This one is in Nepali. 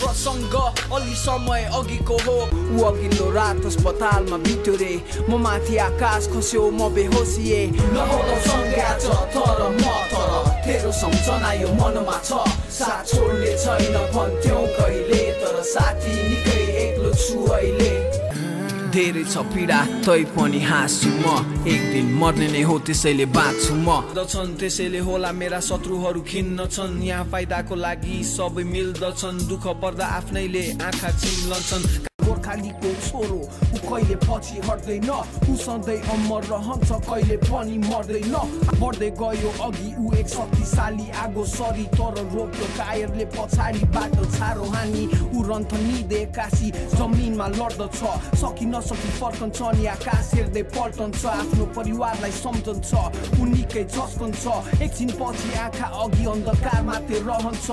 प्रसङ्ग अलि समय अघिको हो। ऊ अघिल्लो रात अस्पतालमा बित्यो रे। म माथि आकाश खस्यो म बेहोसिए। छ म तर। सम्झना यो मनमा छ। साथ छोड्ने छैन भन्थ्यौ कहिले तर साथी निकै धेरै छ पीडा तै पनि हाँस्छु म। एक दिन मर्ने नै हो त्यसैले बाँच्छु म। दछन् त्यसैले होला मेरा शत्रुहरू खिन्न छन्। यहाँ फाइदाको लागि सबै मिल्दछन्। दुःख पर्दा आफ्नैले आँखा चिम्लन्छन्। गोर्खालीको छोरो ऊ कहिले पछि हट्दैन ऊ सधैँ अमर रहन्छ कहिले पनि मर्दैन बढ्दै गयो अघि ऊ एक शक्तिशाली आगो सरी तर रोक्यो कायरले पछाडिबाट छारो हानी ऊ रन्थनी काशी जमिनमा लड्दछ सकि नसकी फर्कन्छ अनि आकाश हेर्दै पल्टन्छ आफ्नो परिवारलाई सम्झन्छ ऊ निकै झस्कन्छ एकछिन पछि आँखा अघि अन्धकार मात्रै रहन्छ